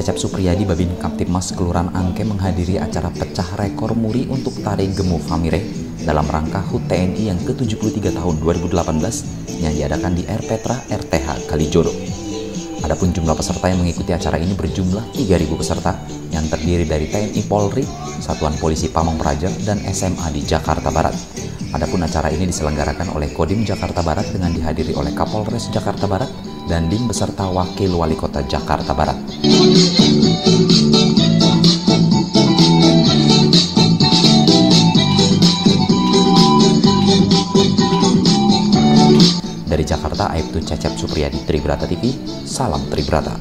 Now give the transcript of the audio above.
Cecep Supriyadi Babin Kaptipmas Kelurahan Angke menghadiri acara pecah rekor muri untuk tari Gemu Famire dalam rangka HUT TNI yang ke-73 tahun 2018 yang diadakan di R Petra RTH Kalijodo. Adapun jumlah peserta yang mengikuti acara ini berjumlah 3.000 peserta yang terdiri dari TNI Polri, Satuan Polisi Pamong Praja, dan SMA di Jakarta Barat. Adapun acara ini diselenggarakan oleh Kodim Jakarta Barat dengan dihadiri oleh Kapolres Jakarta Barat dan Dim beserta Wakil Wali Kota Jakarta Barat. Dari Jakarta, Aibtu Cecep Supriyadi Tribrata TV, salam Tribrata.